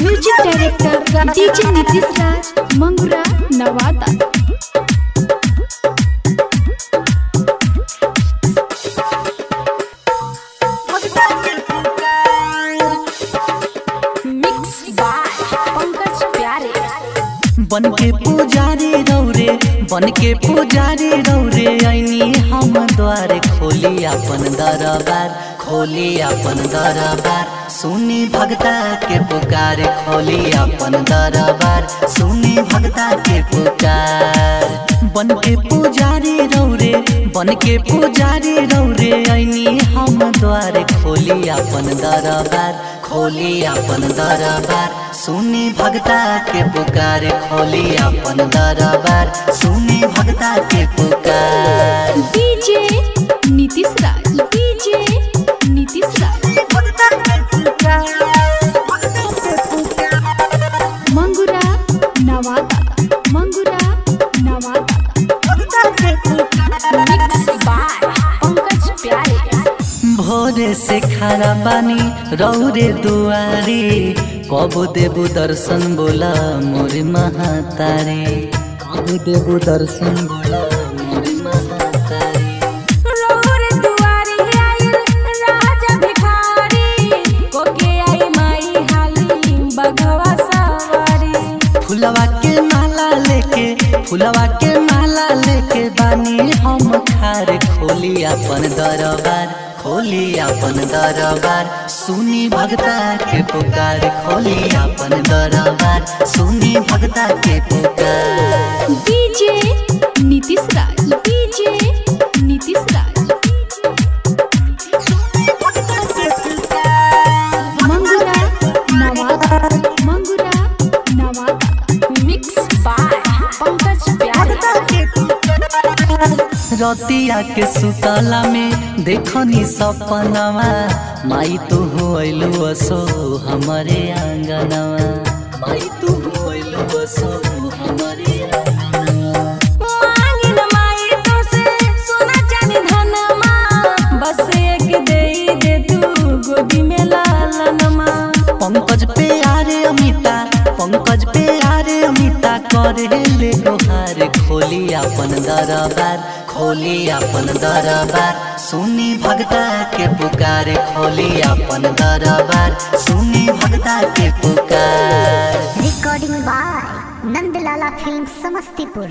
Music director DJ Nitish Raj Mangura Nawada बन के पुजारी रौरे बन के पुजारी रौरे ऐनी हम द्वार खोली अपन दरबार, खोली अपन दरबार। सुनी भगता के पुकार, खोली अपन दरबार। सुनी भगता के पुकार। बन के पुजारी रौरे बन के पुजारी रौरे ऐनी हम द्वार खोली अपन दरबार, खोली अपन दरबार। सुनी भगता के पुकार खोली अपन दरबार। सुनी भगता के पुकार। DJ Nitish Raj DJ Nitish Raj Mangura Nawada. Mangura Nawada. Mix by Pankaj Pyare. भोरे से खड़ा बानी रौरे दुआरी। कब देबू दर्शन बोला मोर महातारी? कब देबू दर्शन बोला मोर महातारी? रोर दुआरी आइल राजा भिखारी कोके आई माई हाली बघवा सवारी। फुलवा के माला लेके फुलवा के माला लेके बानी हम खार खोली अपन दरबार, खोली अपन दरबार। सुनी भगता के पुकार, खोली अपन दरबार। सुनी भगता के पुकार रतिया के सुतला में, देखनी सपनवा माई तू होइलु असो, हमारे आंगनवा माई तू होइलु असो। खोली अपन दरबार, खोली अपन दरबार। सुनी भगता के पुकार, खोली अपन दरबार। सुनी भगता के पुकार। Recording by Nandlala film Samastipur